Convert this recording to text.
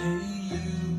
Hey, you.